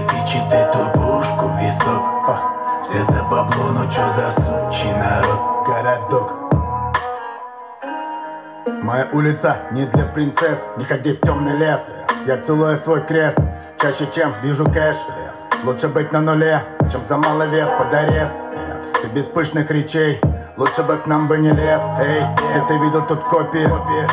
тычет эту пушку висок Все за бабло, ну чё за сучий народ? Городок. Моя улица не для принцесс, не ходи в темный лес. Я целую свой крест, чаще чем вижу кэш Лучше быть на нуле, чем за малый вес под арест. Нет, ты без пышных речей, лучше бы к нам бы не лез. Эй, ты, ты видел тут копии,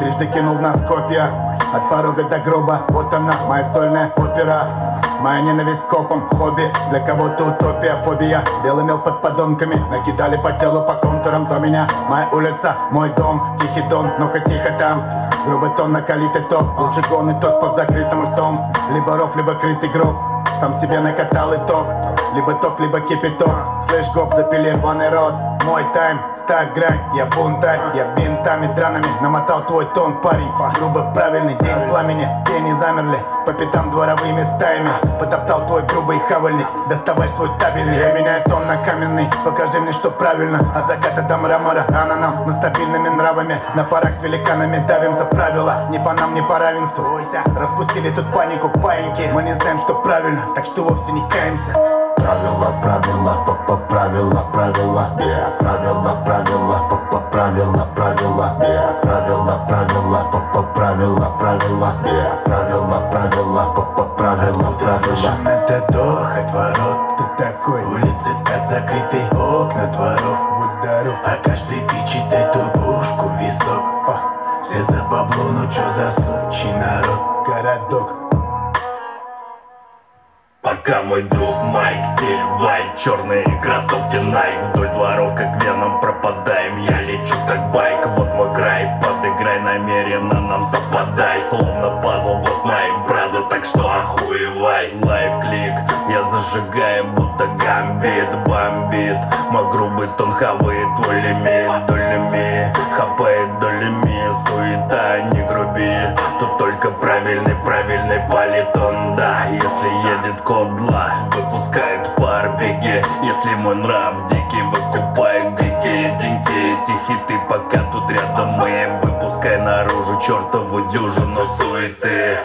трижды кинул в нас копья. От порога до гроба, вот она, моя сольная опера Моя ненависть к копам, хобби. Для кого-то утопия, фобия. Белый мел под подонками. Накидали по телу, по контурам. То меня, моя улица, мой дом. Тихий дон, ну-ка тихо там. Грубый тон, накалитый топ Лучше гон и тот под закрытым ртом. Либо ров, либо крытый гроб. Сам себе накатал итог. Либо ток, либо кипяток. Слышь, гоп, запили рваный рот мой тайм, ставь грань, я бунтарь Я бинтами драными намотал твой тон, парень. Грубо правильный день пламени Тени замерли по пятам дворовыми стаями. Потоптал твой грубый хавальник Доставай свой табельник Я меняю тон на каменный Покажи мне, что правильно. От заката до мрамора Рано нам, мы стабильными нравами. На парах с великанами давим за правила Не по нам, не по равенству. Распустили тут панику, паиньки Мы не знаем, что правильно Так что вовсе не каемся Правила, правила, по правила, правила, yeah. правила, правила, по правила, правила, yeah. правила, правила, по правила, правила, yeah. правила, правила, по правила, правила. это дохоть ворот, ты такой. Улицы спят закрыты, окна дворов, будь здоров. А каждый тычет мой друг Майк, стиль вайт Черные кроссовки Nike. Вдоль дворов как веном пропадаем. Я лечу как байк, вот мой край. Подыграй намеренно, нам совпадай. Словно пазл, вот мои бразы Так что охуевай, лайв клик Я зажигаю, будто гамбит, бомбит. Мой грубый тон хавает твой лимит Долями, хапает долями Суета, не груби. Тут только правильный, правильный политон Если мой нрав дикий Выкупает дикие деньги. Эти хиты пока тут рядом мы Выпускай наружу чертову дюжину суеты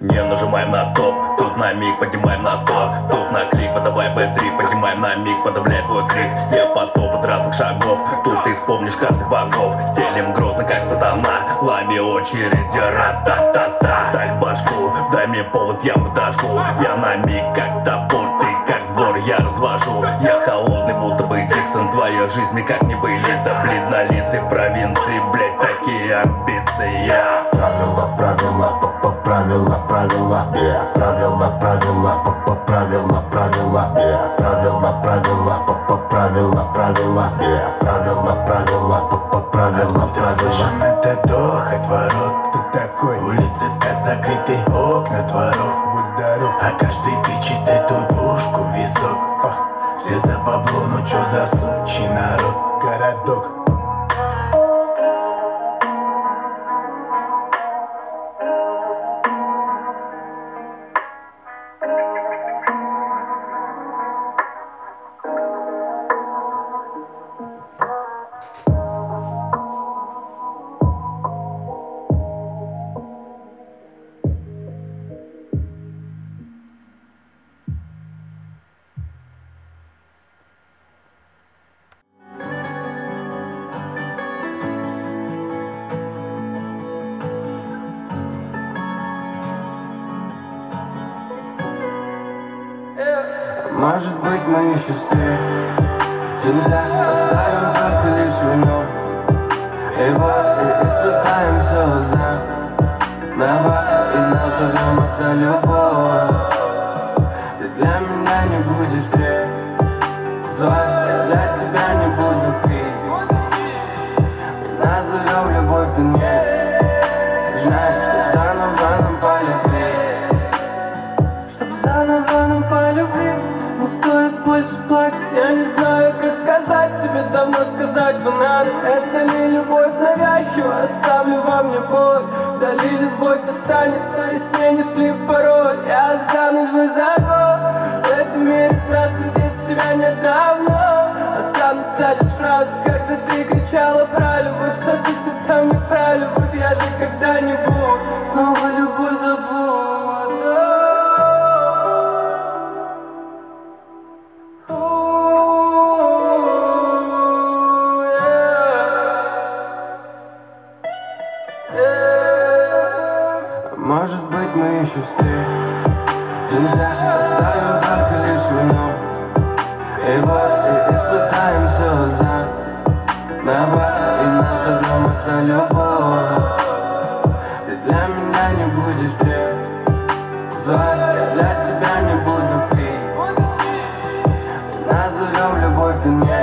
не нажимаем на стоп, тут на миг поднимаем на сто. Тут на клик, подавай B3, поднимаем на миг, подавляй твой крик. Я потоп от разных шагов, тут ты вспомнишь каждых врагов Стелим грозно, как сатана, лови очереди, ра-та-та-та. Ставь башку, дай мне повод, я подожгу. Я на миг, как топор, ты как сбор, я развожу. Я холодный, будто бы Диксон, твоя жизнь мне как не на лице провинции, блять, такие амбиции. Я. Правила, правила, правила, правила, yeah. правила, правила, по правила, правила, yeah. правила, правила, по правила, правила, yeah. правила, правила, по правила, правила. это дохоть ворот, ты такой. Улицы спят закрыты, окна дворов, будь здоров. А каждый тычет эту пушку висок. Все за бабло, ну чё за сучий народ, городок. Мы еще встретимся Оставим только лишь вино. Вот и испытаем все заново И назовем это любовь. Ты для меня не будешь трезвой мне боль Дали любовь останется И сменишь ли пароль, я останусь высоко В этом мире здравствуй, ведь тебя недавно Останутся лишь фразы, когда ты кричала про любовь. Статицы там не про любовь, я же когда-нибудь Снова И назовем это любовь. Ты для меня не будешь трезвой Я для тебя не буду пить. И назовем любовь ты не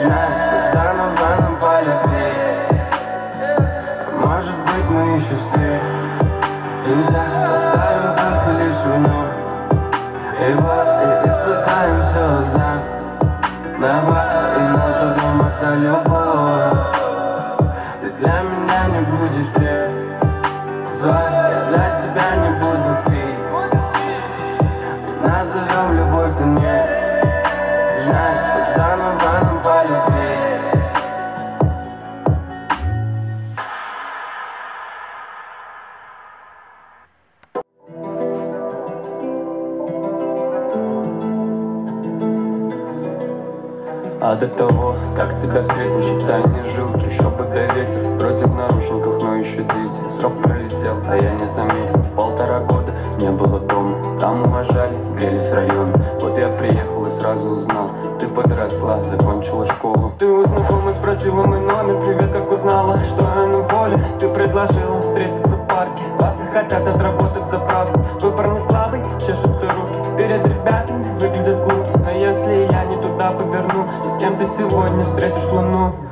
знаешь Что заново нам полюбить может быть мы еще встретимся для меня не будешь трезвой Срок пролетел, а я не заметил. Полтора года не было дома Там уважали, грелись район Вот я приехал и сразу узнал Ты подросла, закончила школу. Ты у знакомых спросила мой номер Привет, как узнала, что я на воле. Ты предложила встретиться в парке Бацы хотят отработать заправку. Выбор не слабый, чешутся руки Перед ребятами выглядят глупо. Но если я не туда поверну То с кем ты сегодня встретишь луну?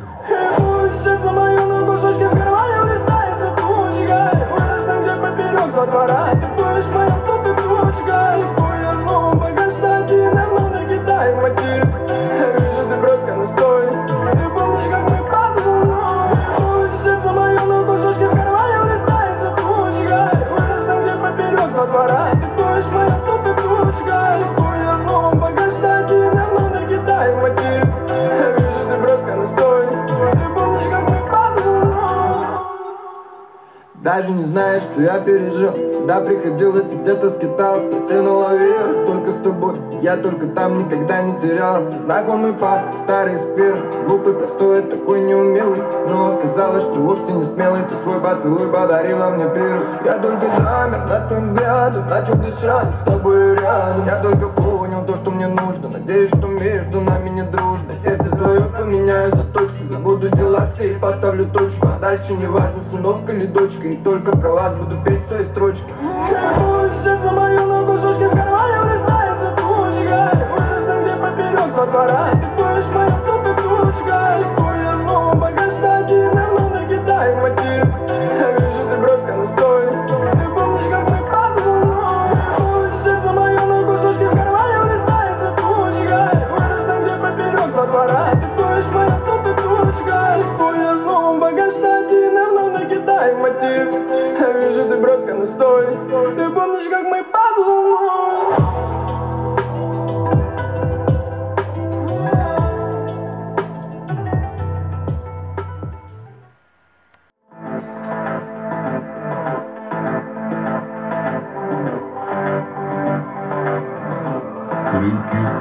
Даже не знаешь, что я пережил. Когда приходилось и где-то скитался Тянуло вверх только с тобой. Я только там никогда не терялся. Знакомый парк, старый сквер Глупый, простой, такой неумелый. Но оказалось, что вовсе не смелый. Ты свой поцелуй подарила мне первый Я только замер над твоим взглядом Начал дышать с тобой рядом. Я только то, что мне нужно. Надеюсь, что между нами не дружно. Сердце твое поменяю за точку. Забуду дела все и поставлю точку. А дальше не важно, сынок или дочка. И только про вас буду петь свои строчки сердце мое на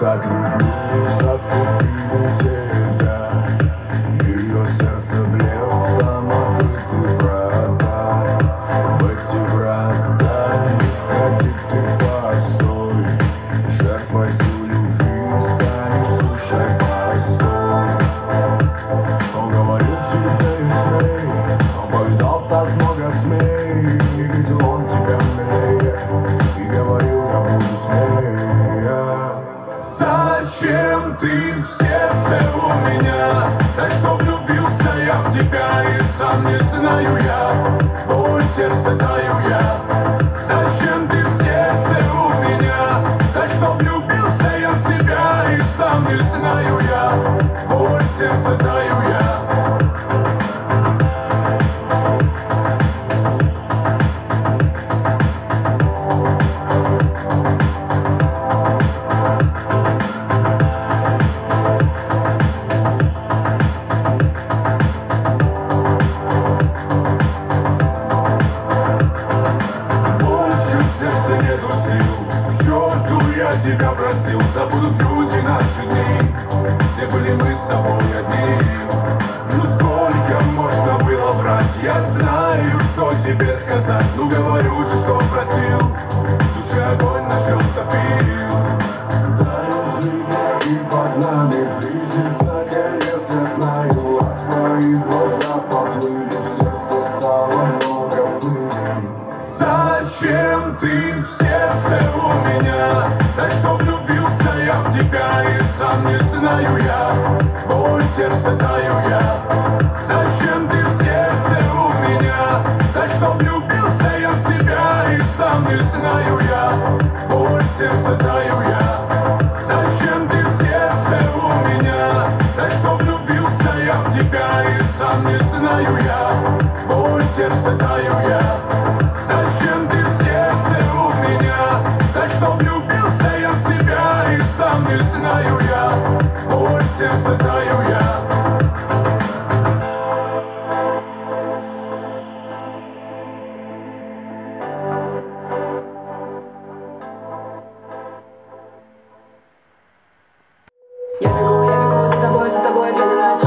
Doug. Я бегу, я бегу за тобой, за тобой, в ночи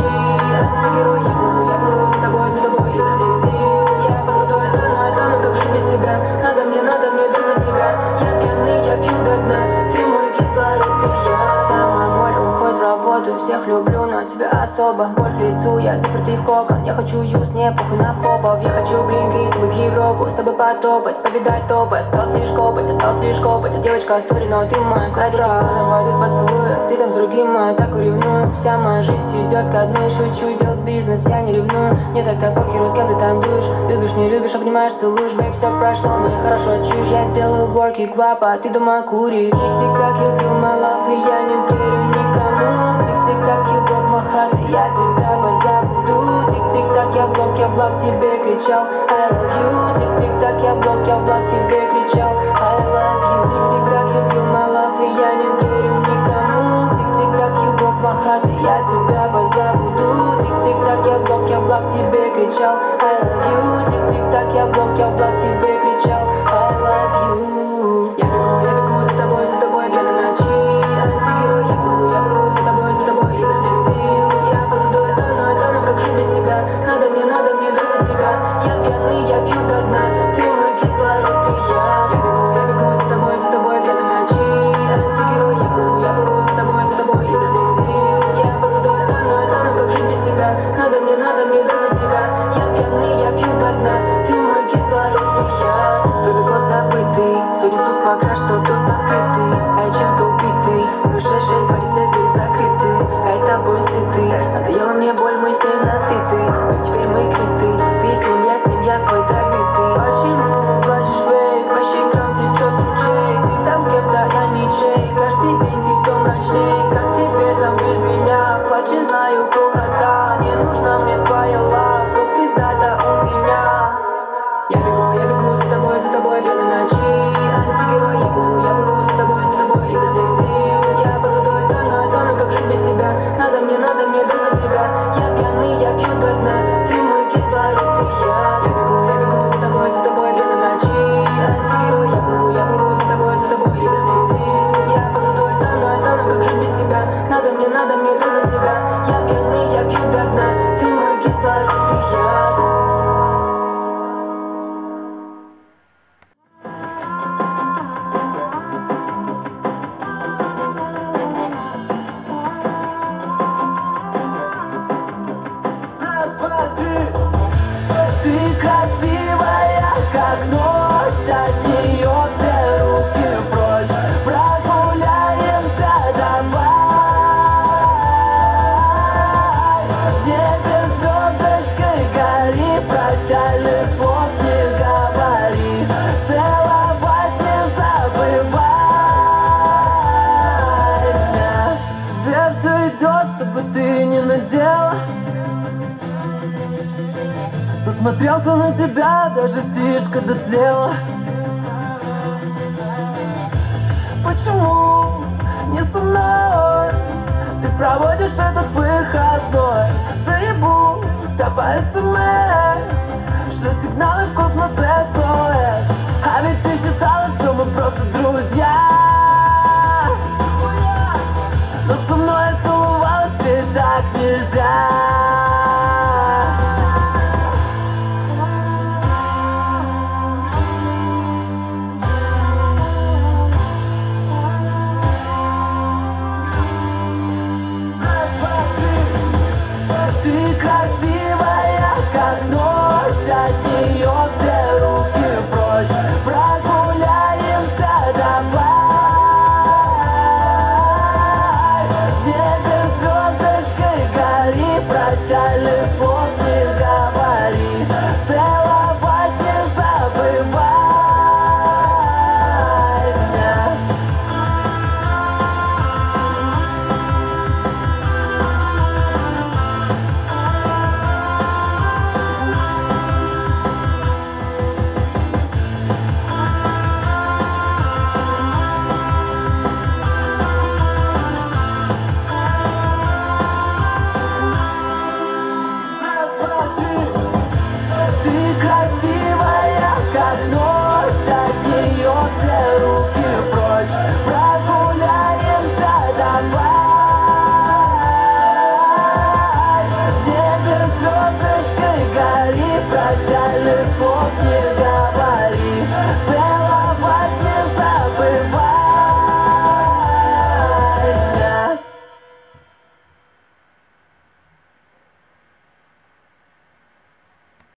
Антигерой, я плыву, я плыву за тобой, за тобой изо всех сил. Я под водой тону, тону, как же без тебя? Надо мне, надо мне, да тебя. Я пьяный, я пью до дна Ты мой кислород, ты я Вся моя боль. Уходит в работу Всех люблю, но тебя особо Боль лицу, я запертый в кокон Я хочу юз, мне похуй на копов. Я хочу блинки с тобой в Европу С тобой потопать, повидать топы Осталось лишь копать, осталось лишь копать А девочка, сори, но ты моя Кстати, года войдут поцелуи Ты там с другим, а так ревную Вся моя жизнь идет ко одной Шучу, делать бизнес, я не ревную. Мне так-то похеру, с кем ты там дуешь. Любишь, не любишь, обнимаешь, целуешь Бэй, все прошло, мне хорошо чушь Я делаю уборки, гвапа, а ты дома куришь. Тик-тик-так, you kill my И я не верю никому. Тик-тик-так, you broke my heart И я тебя позабуду. Тик-тик-так, я блок, я блок тебе кричал I love you. Тик-тик-так, я блок, я блок тебе кричал И я тебя позабуду. Тик-тик-так, я блок, я блок тебе кричал I love you надела Засмотрелся на тебя, даже сишка дотлела. Почему не со мной? Ты проводишь этот выходной? Заебу тебя по СМС Шлю сигналы в космос СОС А ведь ты считала, что мы просто silence. Ты красивая, как ночь, от нее все руки.